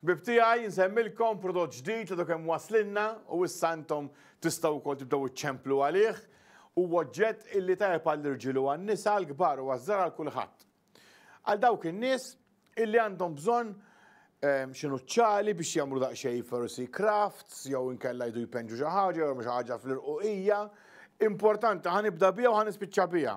Ħbieb tiegħi, insemmilkom prodott ġdid li għadu kemm waslilna u issa intom tistgħu wkoll tibdew iċċemplu għalih. Huwa oġġett illi tajjeb għall-irġiel u għan-nisa, għall-kbar u għaż-żgħar għal kulħadd. Għal dawk in-nies illi għandhom bżonn ehm, xi nuċċali biex jagħmlu daqsxejn forsi crafts jew inkella jdu jpenġu xi ħaġa jew xi ħaġa fl-irquqija, importanti ħanibda biha u ħanispiċċa biha.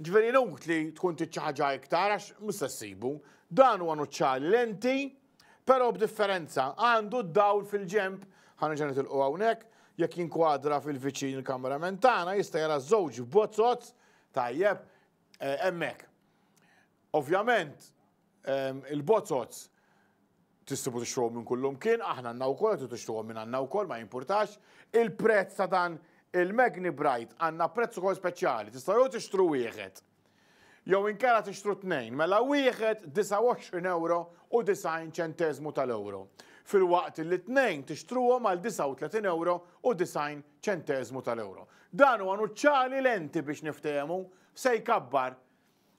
Ġifieri inutli tkun trid xi ħaġa iktar għax mhux se ssibu. Dan huwa nuċċali lenti, però b'differenza, għandu d-dawl fil-ġenb, ħa nerġa' nitilqu hawnhekk, jekk jinkwadra fil-viċin il-cameraman tagħna jista' jara żewġ bozzot tajjeb eh, hemmhekk. Ovvjament, Il-bozoz tistibu tixtruhom minn kullumkien, aħna għandna wkoll qed tixtruhom minn għandna wkoll ma jimpurtax. Il-prezz ta' dan il-Magni Bright għandna prezz ukoll speċjali, tistgħu jew tixtru wieħed jew inkella tixtru tnejn, mela wieħed 29 ewro u 90 ċenteżmu tal-ewro, filwaqt li tnejn tixtruhom għal 39 ewro u 90 ċenteżmu tal-ewro. Dan huwa nuċċali lenti biex niftehmu, se jkabbar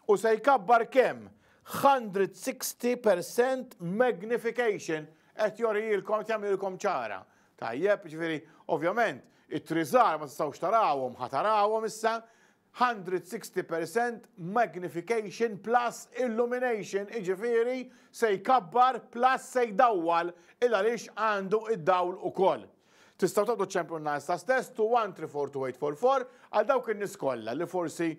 u se jkabbar kemm? 160 per cent magnification qed jorijilkom, qed jagħmlilkom ċara. Tajjeb, ġifieri, ovvjament, it-triżar ma tistgħux tarawhom, ħa tarawhom issa, 160 per cent magnification plus illumination, iġifieri se jkabbar plus se jdawwal il għaliex għandu id-dawl ukoll. Tistgħu taqdu ċempjonna issa stess 2134844 għal dawk in-nies kollha li forsi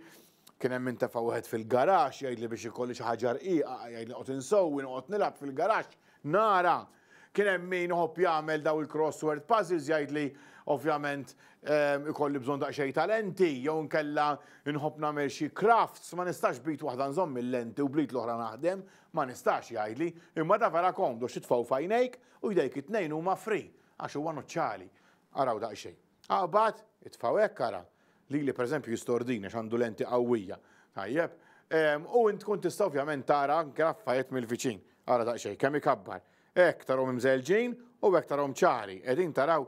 Kien hemm min tefa' wieħed fil-garaxx, jgħidli biex ikolli xi ħaġa rqiqa, jgħidli noqgħod insewwi, noqgħod nilgħab fil-garaxx, nara. Kien hemm min iħobb jagħmel dawn il-crossword puzzles, jgħidli ovvjament ikolli bżonn daqsxejn ta' lenti, jew inkella nħobb nagħmel xi crafts, ma nistax b'id waħda nżomm il-lenti u bl-id l-oħra naħdem, ma nistax, jgħidli. Imma da vera komdu għax titfgħu f'għajnejk u jdejk it-tnejn huma free, għax huwa nuċċali. Araw daqsxejn. Aqbad, itfgħu hekk ara. Lili pereżempju jistordini għax għandu lenti qawwija. Tajjeb. Ehm, u int tkun tista' ovvjament tara anke l-affarijiet mill-viċin. Ara daqsxejn kemm ikabbar. Hekk tarahom imżelġin u hekk tarahom ċari. Qegħdin taraw.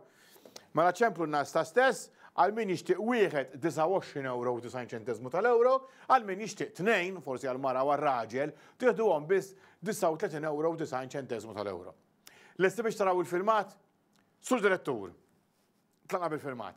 Mela ċemplu n-nas ta' stess, għal min jixtieq wieħed 29 euro u 90 ċentesmu tal-euro, għal min jixtieq tnejn, forsi għal mara u għal raġel, tieħduhom biss 39 euro u 90 ċentesmu tal-euro. Lesti biex taraw il-filmat? Sur direttur. tlaqna bil-filmat.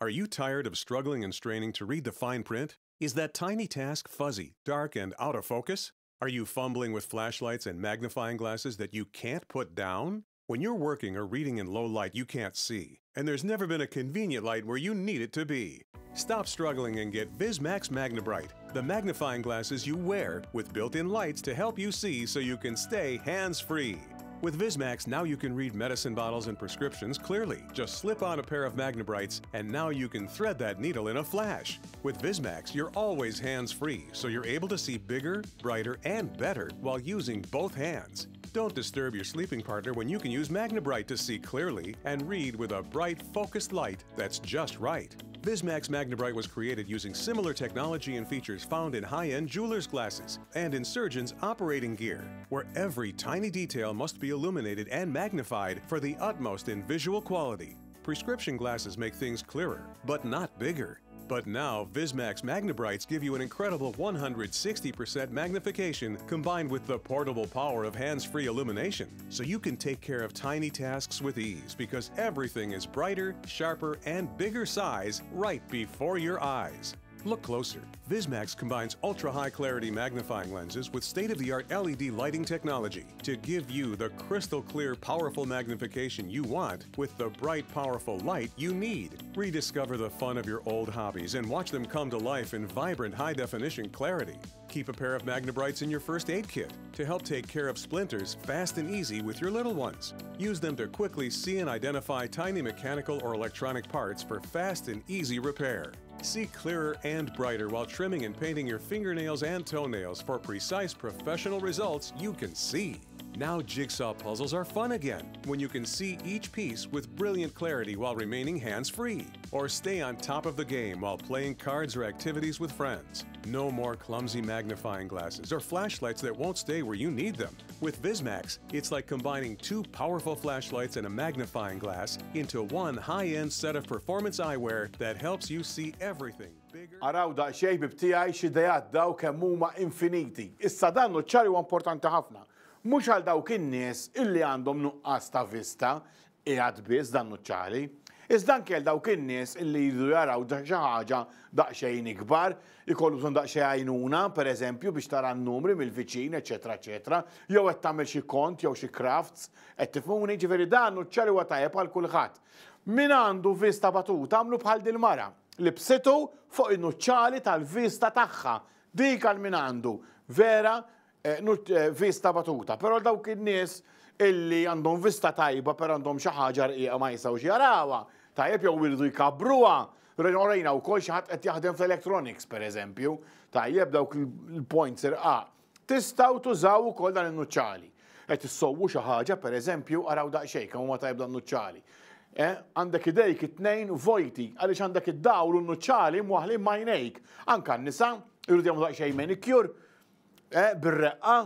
Are you tired of struggling and straining to read the fine print? Is that tiny task fuzzy, dark, and out of focus? Are you fumbling with flashlights and magnifying glasses that you can't put down? When you're working or reading in low light, you can't see. And there's never been a convenient light where you need it to be. Stop struggling and get Vismax MagnaBright, the magnifying glasses you wear with built-in lights to help you see so you can stay hands-free. With Vismax, now you can read medicine bottles and prescriptions clearly. Just slip on a pair of MagnaBrights, and now you can thread that needle in a flash. With Vismax, you're always hands-free, so you're able to see bigger, brighter, and better while using both hands. Don't disturb your sleeping partner when you can use MagnaBright to see clearly and read with a bright, focused light that's just right. Vismax MagnaBright was created using similar technology and features found in high-end jeweler's glasses and in surgeons' operating gear, where every tiny detail must be illuminated and magnified for the utmost in visual quality. Prescription glasses make things clearer, but not bigger. But now, Vismax Magnabrights give you an incredible 160% magnification combined with the portable power of hands-free illumination. So you can take care of tiny tasks with ease because everything is brighter, sharper, and bigger size right before your eyes. Look closer. Vismax combines ultra-high clarity magnifying lenses with state-of-the-art LED lighting technology to give you the crystal clear, powerful magnification you want with the bright, powerful light you need. Rediscover the fun of your old hobbies and watch them come to life in vibrant, high-definition clarity. Keep a pair of MagnaBrights in your first aid kit to help take care of splinters fast and easy with your little ones. Use them to quickly see and identify tiny mechanical or electronic parts for fast and easy repair. See clearer and brighter while trimming and painting your fingernails and toenails for precise professional results you can see. Now jigsaw puzzles are fun again when you can see each piece with brilliant clarity while remaining hands-free. Or stay on top of the game while playing cards or activities with friends. No more clumsy magnifying glasses or flashlights that won't stay where you need them. With Vismax, it's like combining two powerful flashlights and a magnifying glass into one high-end set of performance eyewear that helps you see everything Araw daqsxejn, ħbieb tiegħi, x'ideat dawn kemm huma infiniti! Issa dan nuċċar huwa importanti ħafna. Mhux għal dawk in-nies illi għandhom nuqqas ta' vista qiegħed biss dan nuċċari, iżda anki għal dawk in-nies illi jridu jaraw xi ħaġa daqsxejn ikbar, ikollhom bżonn daqsxejn għajnuna, pereżempju, biex tara n-numri mill-viċin, eċċetera, eċċetera, jew qed tagħmel xi kont jew xi crafts, qed tifhmuni? Ġifieri dan nuċċar huwa tajjeb għal kulħadd. Min għandu vista batuta għamlu bħal dil-mara. Libsitu fuq in-nuċċali tal-vista tagħha, dik għal min għandu, vera, vista batuta. Però għal dawk in-nies illi għandhom vista tajba però għandhom xi ħaġa rqiqa ma jistgħux jarawha, tajjeb jew iridu jkabbruha, rejna wkoll xi ħadd qed jaħdem fl-electronics pereżempju, tajjeb dawk il-points irqaq Tistgħu tużaw ukoll dan in-nuċċali. Qed issowwu xi ħaġa, pereżempju, araw daqsxejn kemm huma tajjeb dan nuċċali. Eh, għandek idejk it-tnejn vojti għaliex għandek id-dawl u n-nuċċali mwaħlin majnejk. Anka n-nisa jridu jagħmlu daqsxejn manicure, eh, bir-reqqa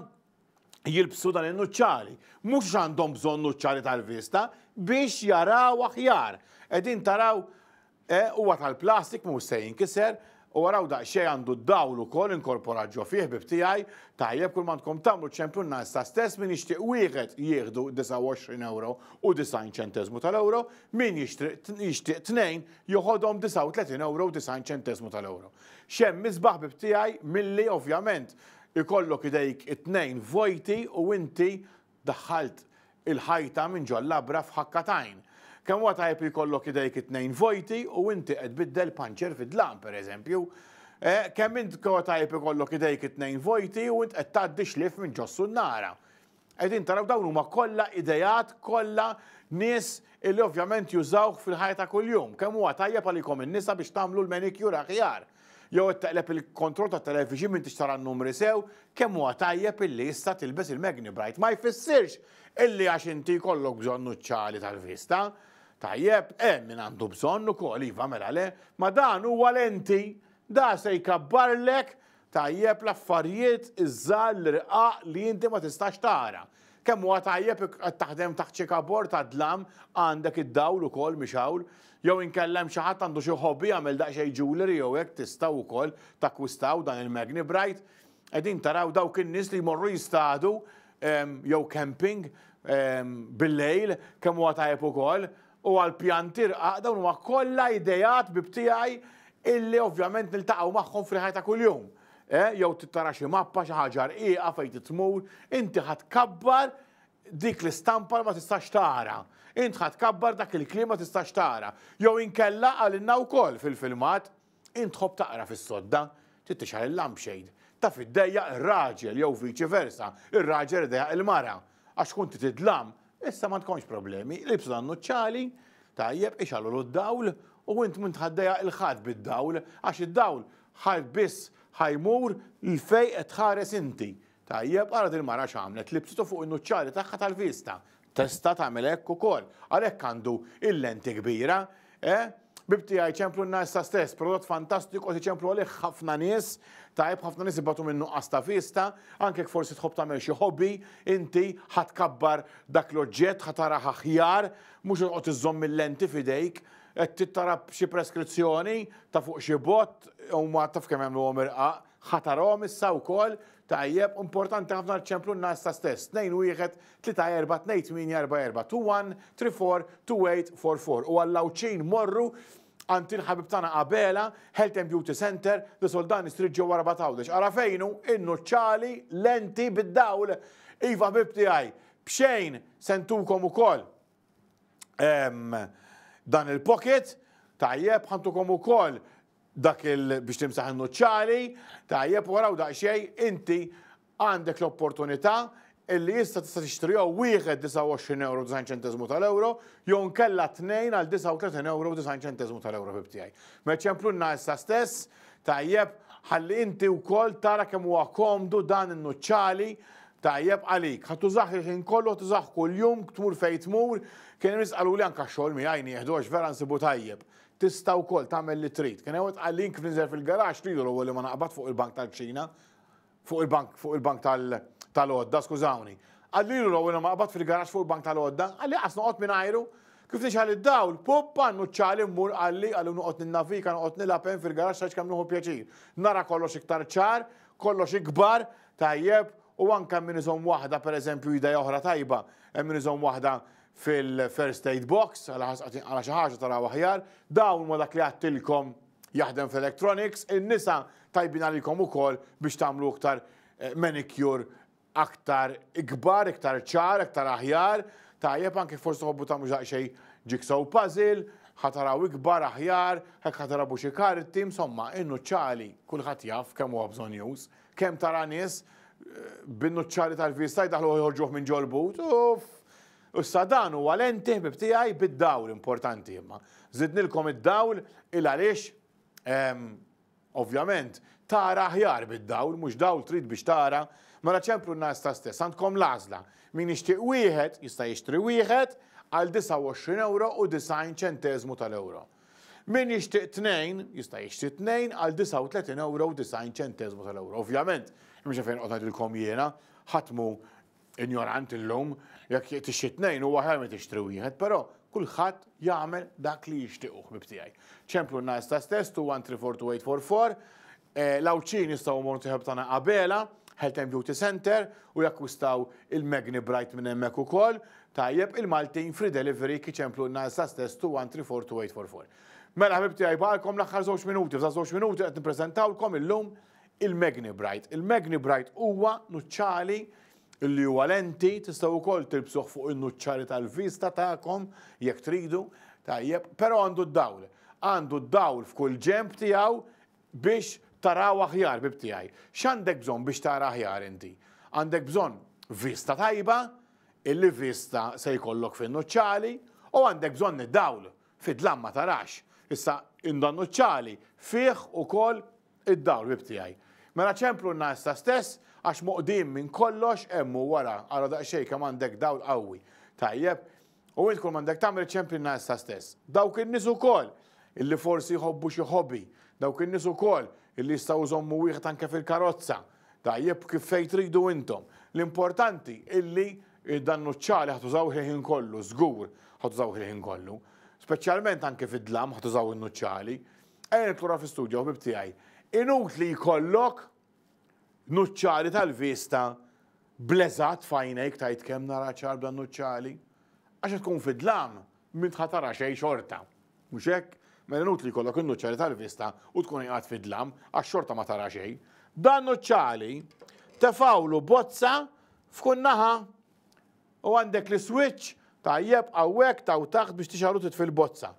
jilbsu dan in-nuċċali. Mhux għandhom bżonn nuċċali tal-vista biex jaraw aħjar. Qegħdin taraw E, huwa tal-plastik mhux se jinkiser, u araw daqsxejn għandu d-dawl ukoll inkorporat ġo fih, ħbieb tiegħi, tajjeb kull m'għandkom tagħmlu ċċempjunna issa stess min jixtieq wieħed jieħdu 29 ewro u 90 ċenteżmu tal-ewro, min jixtieq tnejn joħodhom 39 ewro u 90 ċenteżmu tal-ewro. X'hemm isbaħ ħbieb tiegħi milli ovvjament ikollok idejk it-tnejn vojti u inti Daħħalt il-ħajta minn ġo l-labra f'ħakka t'għajn. Kemm huwa tajjeb li jkollok idejk it-tnejn vojti u inti qed biddel panċer fid-dlam, pereżempju. E, kemm int huwa tajjeb ikollok idejk it-tnejn vojti u int qed tgħaddi xlief minn ġo sunnara. Qegħdin taraw dawn huma kollha idejat kollha nies illi ovvjament jużawh fil-ħajja ta' kuljum. Kemm huwa tajjeb għalikom in-nisa biex tagħmlu l-manicure aħjar. Jew qed taqleb il-kontroll tat-television m'intix tara n-numri sew, kemm huwa tajjeb illi issa tilbes il-MagniBright ma jfissirx illi għax inti jkollok bżonn uċċali tal-vista. Tajjeb, eh, min għandu bżonn ukoll, iva mela le, ma dan huwa lenti, da se jkabbarlek, tajjeb, l-affarijiet iż-żgħar, l-irqaq li inti ma tistax tara. Kemm huwa tajjeb qed taħdem taħt xi kabord tad-dlam, għandek id-dawl ukoll mhix hawn. Jew inkella hemm xi ħadd għandu xi hobby jagħmel daqsxejn jewellery jew hekk tistgħu wkoll takkwistaw dan il-Magnibrite. Qegħdin taraw dawk in-nies li jmorru jistadu ehm, jew camping ehm, bil-lejl kemm huwa tajjeb ukoll u għal pjantir dawn huma kollha idejat bib tiegħi illi ovvjament niltaqgħu magħhom fil-ħajta kuljum. eh, jew tara xi mappa xi ħaġa rqiqa fejn titmur, inti ħadd kabbar dik l-istampa ma tistax tara. Int ħadd kabbar dak il-kliem ma tistax tara. Jew inkella għalinna wkoll fil-filmat, int ħobb taqra fis-sodda, trid tixħal il-lampshade. Ta' fid-dejja ir-raġel jew viċi versa, ir-raġel idejja il-mara. Għax kont tidlam, issa m'għandkomx problemi, ilbsu l-għannuċċali, tajjeb, ixgħalulu d-dawl, u int m'int ħa ddejjaq 'il ħadd bid-dawl, għax id-dawl ħa biss ħa jmur 'l fejn qed tħares inti. Tajjeb, ara dil-mara x'għamlet, libsitu fuq in-nuċċali tagħha tal-vista. Testa' tagħmel hekk ukoll, għalhekk għandu il-lenti kbira, Eh? Bib tiegħi ċemplunna issa stess, prodott fantastiku għax iċemplu għalih ħafna nies, tajb ħafna nies ibatu minnu qasta fista, anke forsi tħobb tagħmel xi hobby, inti ħadd kabbar dak l-oġġett ħa tara aħjar, mhux qed iżomm il-lenti f'idejk, qed tittara xi preskrizzjoni ta' fuq xi bot u ma taf kemm hemm għom irqaq, ħatarhom issa wkoll tajjeb importanti ħafna ċemplunna issa stess, tnejn wieħed 3-4-2-8-4-4-2-1-3-4-2-8-4-4 u għall-Għawdxin morru għand il-ħabib tagħna Abela Health and Beauty Centre li Soldani Street ġewwa Rabat Għawdex. Ara fejn hu innuċċali lenti bid-dawl. Iva ħbieb tiegħi, b'xejn se ntukom ukoll ehm, dan il-pocket, tajjeb ħantukom ukoll dak il biex timsaħ in-nuċċali, tajjeb u araw daqsxejn inti għandek l-opportunità illi issa tista' tixtri jew wieħed 29 euro 90 ċenteżmu tal-euro jew nkella tnejn għal 39 euro 90 ċenteżmu tal-euro ħbib tiegħi. Meċċemplunna issa stess, tajjeb, ħalli inti wkoll tara kemm huwa komdu dan in-nuċċali tajjeb għalik. Ħattu zaħ il-ħin kollu, tużaħ kull-jum, tmur fejt tmur, kien nisqalu li anka xogħol miegħi nieħdu għax vera nsibu tajjeb. Tista' wkoll tagħmel li trid. Kien hawn tqal link f'niżel fil-garax tridu l-ewwel li ma naqbad fuq il-bank tal-kċina. Fuq il-bank fuq il-bank tal-għodda, skużawni. Qalli l-ewwel li ma naqbad fil-garax fuq il-bank tal-għodda, qalli qas noqgħod minn ajru. Kif nixħal id-dawl, pupp għannu ċali mmur qalli qallu noqgħod ninnavika noqgħod nilapen fil-garax saċ kemm nuħu pjaċir. Nara kollox iktar ċar, kollox ikbar, tajjeb, u anke min iżomm waħda pereżempju idea oħra tajba, hemm min iżomm waħda fil-first aid box, għala xi ħaġa taraw aħjar, dawn huma dak li għattilkom jaħdem fl-electronics, in-nisa tajbin għalikom ukoll biex tagħmlu iktar eh, manicure aktar ikbar, iktar ċar, iktar aħjar, tajjeb anke forsi tħobbu tagħmlu xejn jigsaw puzzle, ħataraw ikbar aħjar, hekk ħatarabu xi karti, insomma, innu ċali, kulħadd jaf kemm huwa bżonn Kemm tara nies bin-nuċċali tal-vista jdaħlu jħorġuh minn ġol but, uff! U issa dan huwa l-enti ħbib tiegħi bid-dawl importanti imma. Zidnilkom id-dawl il għaliex ehm, ovvjament tara aħjar bid-dawl, mhux dawl trid biex tara, mela ċemplu n-nas ta' stess, għandkom l-għażla. Min jixtieq wieħed jista' jixtri wieħed għal 29 euro u 90 ċentezmu tal-euro. Min jixtieq tnejn, jista' jixtri tnejn għal 39 ewro u 90 ċenteżmu tal-ewro. Ovvjament, mhux fejn qod ngħidilkom jiena, ħadd mhu injorant illum, jekk tixtri tnejn huwa ħjar ma tixtri wieħed, però kulħadd jagħmel dak li jixtiequ ħbib tiegħi. Ċemplu n-nas ta' stess 2134844 Eh, L-Għawdxin jistgħu mmorru tieħeb tagħna Abela, Health and Beauty Center u jakkwistaw il-Magni Bright minn hemmhekk ukoll. Tajjeb, il-Maltin free delivery kiċemplu n-nar sa stess 2134844. Mela ħbib tiegħi baqalkom l-aħħar żewġ minuti, f'ża żewġ minuti qed nippreżentawlkom illum il-Magni Bright. Il-Magni Bright huwa nuċċali li huwa lenti tistgħu wkoll tilbsuh fuq in-nuċċali tal-vista tagħkom jekk tridu, tajjeb, però għandu d-dawl. Għandu d-dawl f'kull ġemp tiegħu Biex taraw aħjar, bib tiegħi. X'għandek bżonn biex tara aħjar inti? Għandek bżonn vista tajba, illi vista se jkollok fin-nuċċali, u għandek bżonn id-dawl, fid-dlam ma tarax. Issa, dan-nuċċali fih ukoll id-dawl, bib tiegħi. Mela ċemplulna issa stess, għax moqdin minn kollox hemm hu wara, ara daqsxejn kemm għandek dawl qawwi. Tajjeb, U int kull m'għandek tagħmel iċċemplinna issa stess. Dawk in-nies ukoll illi forsi jħobbu xi hobby, dawk in-nies ukoll illi jistgħu jżommu wieħed anke fil-karozza. Tajjeb, kif fejn tridu intom. L-importanti illi dan hu ċ-ċagħa li ħa tużawh il-ħin kollu, żgur ħa tużawh il-ħin kollu. Speċjalment anke fid-dlam ħa tużaw in-nuċċali. Ejja nidħlu ra fl-istudju, ħbieb tiegħi. Inutli jkollok Nuċċali tal-vista bl-eżatt f'għajnejk tgħid kemm nara ċar bla nuċċali? Għax qed tkun fid-dlam m'int ħa tara xejn xorta. Mhux hekk? Mela inutli jkollok in-nuċċali tal-vista u tkun inqgħad fid-dlam għax xorta ma tara xejn. Dan nuċċali tefgħulu bozza f'kull naħa. U għandek l-iswiċċ, tajjeb, hawnhekk ta' u taħt biex tixgħal u titfi l-bozza.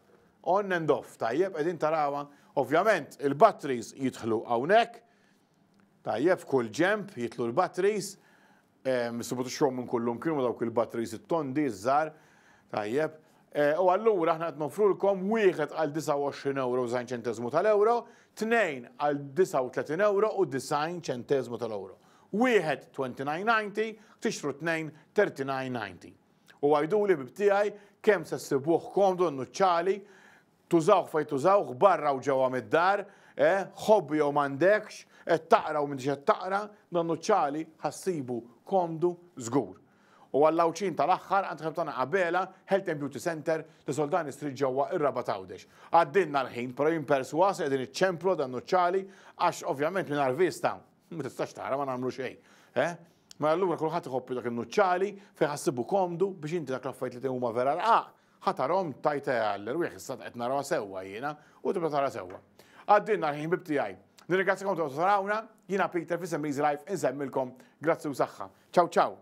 On and off, tajjeb, qegħdin tarawha. Ovvjament, il-batteries jidħlu hawnhekk. Tajjeb, f'kull ġemp jitlu l-batteries. Sibu tixxhom minn kullum kienu dawk il-batteries it-tondi, iż-żar. Tajjeb, Eh, u allura aħna qed nofrulkom wieħed għal 29 euro u ċenteżmu tal-euro, tnejn għal 39 euro u 90 ċenteżmu tal-euro. Wieħed 29.90, tixtru tnejn 39.90. U għajdu li bibtijaj kem se sibuħ komdu n-nuċċali Tużawh fejn tużawh, barra u ġewwa mid-dar, eh, ħobb jew m'għandekx, qed taqra u m'intix qed taqra, dan uċċali ħa ssibu komdu żgur. U għall-Għawdxin tal-aħħar għand ħabtana Abela Health and Beauty Center li Soldani Street ġewwa ir-Rabat Għawdex. Għaddielna l-ħin, però jien perswas qegħdin iċċemplu dan uċċali għax ovvjament mingħajr vista ma tistax tara ma nagħmlu xejn. Eh? Ma mela allura kulħadd iħobbi dak in-nuċċali fejn ħassibu komdu biex inti dak l-affarijiet li huma vera rqaq Ħatarhom tajta għall-erwieħ, issa qed narha sewwa jiena u tibda tara sewwa. Għaddilna l-ħin ħbib tiegħi. Nirringrazzjakom ta' tarawna, jiena Peter f'isem Easy Life insemmilkom grazzi u saħħa. Ciao ciao!